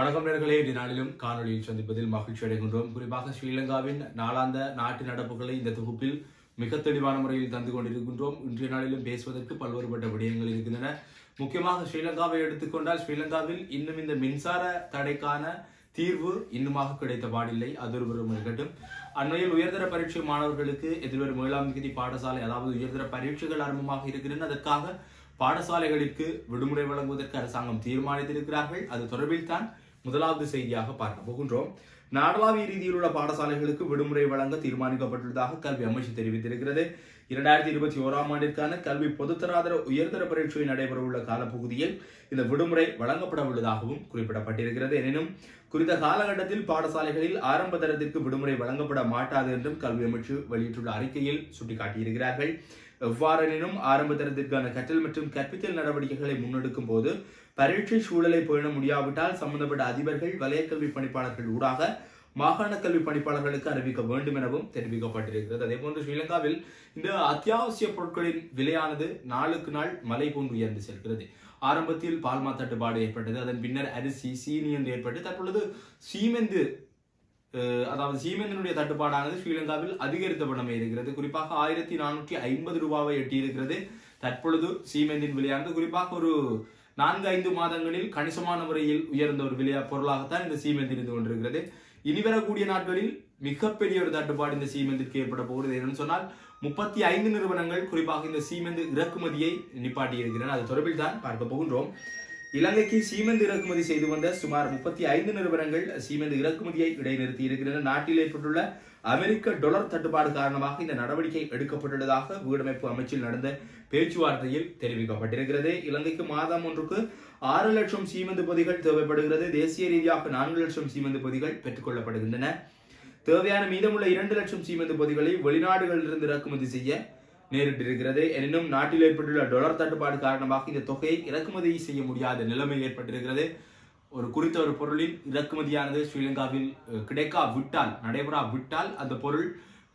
வணக்கம் நேர்களே. இன்றைய நாளிலும் காணொலியில் சந்திப்பதில் மகிழ்ச்சி அடைகின்றோம். குறிப்பாக ஸ்ரீலங்காவின் நாளாந்த நாட்டு நடப்புகளை இந்த தொகுப்பில் மிக தெளிவான முறையில் தந்து கொண்டிருக்கின்றோம். இன்றைய நாளிலும் பேசுவதற்கு பல்வேறுபட்ட விடயங்கள் இருக்கின்றன. முக்கியமாக ஸ்ரீலங்காவை எடுத்துக்கொண்டால் ஸ்ரீலங்காவில் இன்னும் இந்த மின்சார தடைக்கான தீர்வு இன்னுமாக கிடைத்த பாடில்லை. அது ஒரு இருக்கட்டும். அண்மையில் உயர்தர பரீட்சை மாணவர்களுக்கு எதிர்வரும் ஏழாம் தேதி பாடசாலை அதாவது உயர்தர பரீட்சைகள் ஆரம்பமாக இருக்கின்றன. அதற்காக பாடசாலைகளுக்கு விடுமுறை வழங்குவதற்கு அரசாங்கம் தீர்மானித்திருக்கிறார்கள். அது தொடர்பில் தான் முதலாவது செய்தியாக பார்க்க போகின்றோம். நாடளாவிய ரீதியில் உள்ள பாடசாலைகளுக்கு விடுமுறை வழங்க தீர்மானிக்கப்பட்டுள்ளதாக கல்வி அமைச்சு தெரிவித்திருக்கிறது. இரண்டாயிரத்தி இருபத்தி ஓராம் ஆண்டிற்கான கல்வி பொதுத்தராதர உயர்தர பரீட்சை நடைபெறவுள்ள காலப்பகுதியில் இந்த விடுமுறை வழங்கப்பட உள்ளதாகவும் குறிப்பிடப்பட்டிருக்கிறது. எனினும் குறித்த காலகட்டத்தில் பாடசாலைகளில் ஆரம்ப தரத்திற்கு விடுமுறை வழங்கப்பட மாட்டாது என்றும் கல்வி அமைச்சு வெளியிட்டுள்ள அறிக்கையில் சுட்டிக்காட்டியிருக்கிறார்கள். எவ்வாறெனினும் ஆரம்ப தரத்திற்கான கற்றல் மற்றும் கற்பித்தல் நடவடிக்கைகளை முன்னெடுக்கும் போது பரீட்சை சூழலை பேண முடியாவிட்டால் சம்பந்தப்பட்ட அதிபர்கள் வலயக்கல்வி பணிப்பாளர்கள் ஊடாக மாகாண கல்வி பணிப்பாளர்களுக்கு அறிவிக்க வேண்டும் எனவும் தெரிவிக்கப்பட்டிருக்கிறது. அதே போன்று ஸ்ரீலங்காவில் இந்த அத்தியாவசிய பொருட்களின் விலையானது நாளுக்கு நாள் மலை போன்று உயர்ந்து செல்கிறது. ஆரம்பத்தில் பால்மா தட்டுப்பாடு ஏற்பட்டது. அதன் பின்னர் அரிசி சீனி என்று ஏற்பட்டு தற்பொழுது சீமெந்து அதாவது சீமெந்தினுடைய தட்டுப்பாடானது ஸ்ரீலங்காவில் அதிகரித்த படமே இருக்கிறது. குறிப்பாக ஆயிரத்தி நானூற்றி ஐம்பது ரூபாவை எட்டியிருக்கிறது. தற்பொழுது சீமெந்தின் விலையானது குறிப்பாக ஒரு நான்கு ஐந்து மாதங்களில் கணிசமான முறையில் உயர்ந்த ஒரு விலையா பொருளாகத்தான் இந்த சீமெந்த் இருந்து கொண்டிருக்கிறது. இனி வரக்கூடிய நாட்களில் மிகப்பெரிய ஒரு தட்டுப்பாடு இந்த சீமெந்திற்கு ஏற்பட போகிறது என்னன்னு சொன்னால் முப்பத்தி ஐந்து நிறுவனங்கள் குறிப்பாக இந்த சீமெந்து இறக்குமதியை நிப்பாட்டி இருக்கிறன அது தொடர்பில் தான் பார்க்க போகின்றோம். இலங்கைக்கு சீமெந்து இறக்குமதி செய்து வந்த சுமார் முப்பத்தி ஐந்து நிறுவனங்கள் சீமெந்து இறக்குமதியை இடைநிறுத்தி இருக்கின்றன. நாட்டில் ஏற்பட்டுள்ள அமெரிக்க டொலர் தட்டுப்பாடு காரணமாக இந்த நடவடிக்கை எடுக்கப்பட்டுள்ளதாக வீடமைப்பு அமைச்சில் நடந்த பேச்சுவார்த்தையில் தெரிவிக்கப்பட்டிருக்கிறது. இலங்கைக்கு மாதம் ஒன்றுக்கு ஆறு லட்சம் சீமெந்து பொதிகள் தேவைப்படுகிறது. தேசிய ரீதியாக நான்கு லட்சம் சீமெந்து பொதிகள் பெற்றுக்கொள்ளப்படுகின்றன தேவையான மீதமுள்ள இரண்டு லட்சம் சீமெந்து பொதிகளை வெளிநாடுகளிலிருந்து இறக்குமதி செய்ய நேரிட்டிருக்கிறது. எனினும் நாட்டில் ஏற்பட்டுள்ள டொலர் தட்டுப்பாடு காரணமாக இந்த தொகையை இறக்குமதி செய்ய முடியாத நிலைமை ஏற்பட்டிருக்கிறது. ஒரு குறித்த ஒரு பொருளின் இறக்குமதியானது ஸ்ரீலங்காவில் கிடைக்கா விட்டால் நடைபெறா விட்டால் அந்த பொருள்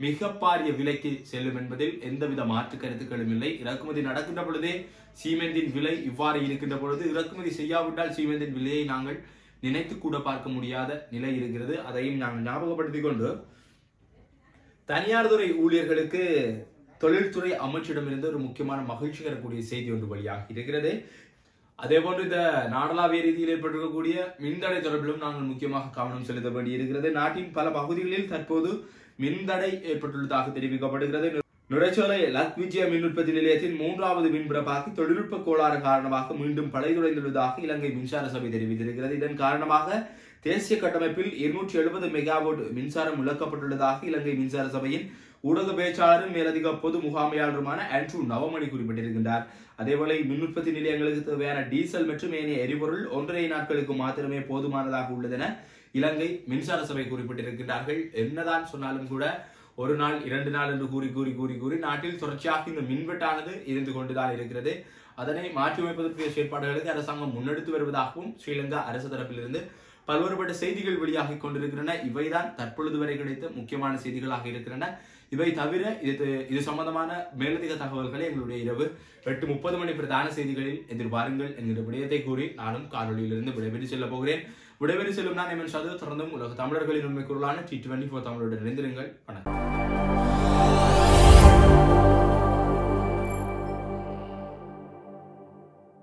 மிக பாரிய விலைக்கு செல்லும் என்பதில் எந்தவித மாற்று கருத்துக்களும் இல்லை. இறக்குமதி நடக்கின்ற பொழுதே சீமெந்தின் விலை இவ்வாறு இருக்கின்ற பொழுது இறக்குமதி செய்யாவிட்டால் சீமெந்தின் விலையை நாங்கள் நினைத்து கூட பார்க்க முடியாத நிலை இருக்கிறது. அதையும் நாங்கள் ஞாபகப்படுத்திக் கொண்டு தனியார் துறை ஊழியர்களுக்கு தொழில்துறை அமைச்சிடமிருந்து ஒரு முக்கியமான மகிழ்ச்சி தரக்கூடிய செய்தி ஒன்று வழியாக இருக்கிறது. அதே போன்று இந்த நாடளாவிய ரீதியில் ஏற்பட்டிருக்கக்கூடிய மின்தடை தொடர்பிலும் நாங்கள் முக்கியமாக கவனம் செலுத்த வேண்டியிருக்கிறது. நாட்டின் பல பகுதிகளில் தற்போது மின்தடை ஏற்பட்டுள்ளதாக தெரிவிக்கப்படுகிறது. நுரைச்சோலை லக் விஜய மின் உற்பத்தி நிலையத்தின் மூன்றாவது மின்பிறப்பாக்கி தொழில்நுட்ப கோளாறு காரணமாக மீண்டும் பழைதுடைந்துள்ளதாக இலங்கை மின்சார சபை தெரிவித்திருக்கிறது. இதன் காரணமாக தேசிய கட்டமைப்பில் இருநூற்றி எழுபது மெகாவோட் மின்சாரம் இழக்கப்பட்டுள்ளதாக இலங்கை மின்சார சபையின் ஊடக பேச்சாளரும் மேலதிக பொது முகாமையாளருமான ஆண்ட்ரூ நவமணி குறிப்பிட்டிருக்கின்றார். அதேபோல மின் உற்பத்தி நிலையங்களுக்கு தேவையான டீசல் மற்றும் ஏனைய எரிபொருள் ஒன்றரை நாட்களுக்கு மாத்திரமே போதுமானதாக உள்ளதென இலங்கை மின்சார சபை குறிப்பிட்டிருக்கின்றார்கள். என்னதான் சொன்னாலும் கூட ஒரு நாள் இரண்டு நாள் என்று கூறி கூறி கூறி கூறி நாட்டில் தொடர்ச்சியாக இந்த மின்வெட்டானது இருந்து கொண்டுதான் இருக்கிறது. அதனை மாற்றியமைப்பதற்குரிய செயற்பாடுகளுக்கு அரசாங்கம் முன்னெடுத்து வருவதாகவும் ஸ்ரீலங்கா அரசு தரப்பிலிருந்து பல்வேறுபட்ட செய்திகள் வெளியாகிக் கொண்டிருக்கின்றன. இவைதான் தற்பொழுது வரை கிடைத்த முக்கியமான செய்திகளாக இருக்கின்றன. இவை தவிர இது இது சம்பந்தமான மேலதிக தகவல்களை எங்களுடைய இரவு எட்டு முப்பது மணி பிரதான செய்திகளில் எதிர்பாருங்கள் என்கிற விடயத்தை கூறி நானும் காணொலியிலிருந்து விடைபெற்று செல்ல போகிறேன். விடைபெற்று செல்லும் நான் எமன் சது. தொடர்ந்தும் உலக தமிழர்களின் உண்மை குரலான டி டுவெண்டி ஃபோர் தமிழோடு இணைந்திருங்கள். வணக்கம்.